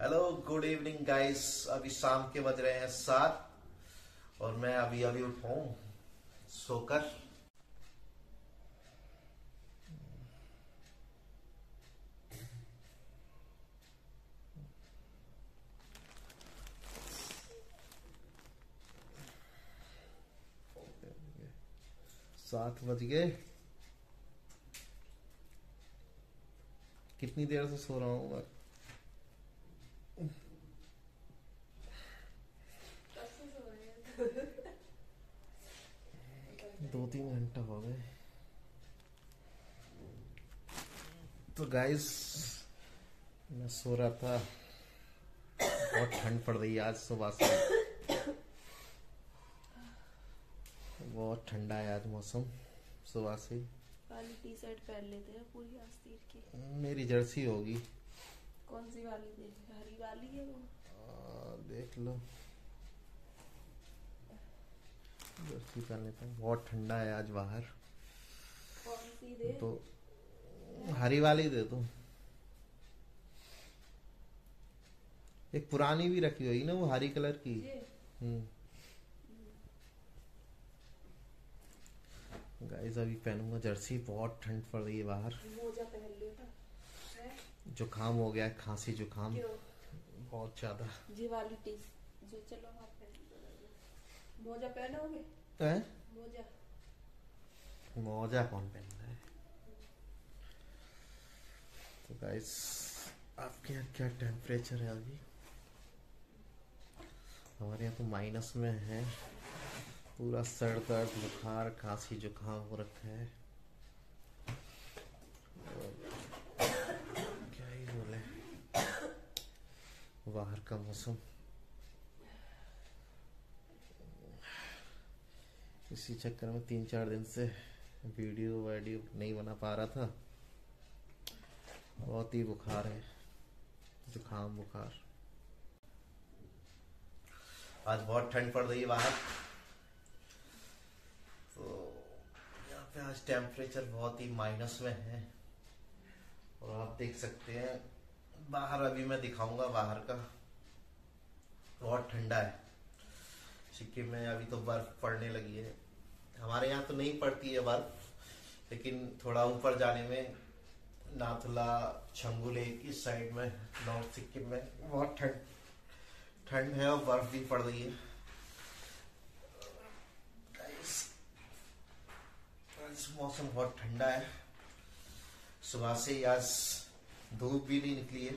Hello good evening guys अभी शाम के बज रहे हैं सात, और मैं अभी अभी उठा हूँ, सोकर। सात बज गए। कितनी देर से सो रहा हूँ? मैं दो तीन घंटा हो गए। तो गाइस मैं सो रहा था। बहुत ठंड पड़ रही है आज सुबह से। बहुत ठंडा है आज मौसम सुबह से। वाली टी शर्ट पहन लेते हैं पूरी आस्तीर की। मेरी जर्सी होगी। कौन सी वाली देख? हरी वाली है वो? आ, देख लो। जर्सी पहन लेता हूँ। बहुत ठंडा है आज बाहर। तो हरी वाली दे दो। एक पुरानी भी रखी हुई ना वो हरी कलर की? हम्म। गाइस अभी पहनूँगा जर्सी। बहुत ठंड पड़ रही है बाहर। हैं? जुकाम हो गया खांसी जुकाम। बहुत ज़्यादा। ये वाली टी जो चलो। मोजा पहनोगे? है? मोजा। मोजा कौन पहनता है? तो गाइस आपके यहाँ क्या टेम्परेचर है अभी? हमारे यहाँ तो माइनस में है। पूरा सर दर्द बुखार खांसी जुकाम हो रखा है। क्या ही बोले? बाहर का मौसम। इसी चक्कर में तीन चार दिन से वीडियो वीडियो नहीं बना पा रहा था। बहुत ही बुखार है, जुकाम बुखार। आज बहुत ठंड पड़ रही है बाहर। तो यहाँ पे आज टेम्परेचर बहुत ही माइनस में है। और आप देख सकते हैं, बाहर अभी मैं दिखाऊँगा बाहर का। बहुत ठंडा है। सिक्किम में अभी तो बर्फ़ पड़ने लगी है। हमारे यहाँ तो नहीं पड़ती है बर्फ़, लेकिन थोड़ा ऊपर जाने में नाथुला छंगू लेक इस साइड में, नॉर्थ सिक्किम में बहुत ठंड ठंड है और बर्फ़ भी पड़ रही है। मौसम बहुत ठंडा है। सुबह से आज धूप भी नहीं निकली है।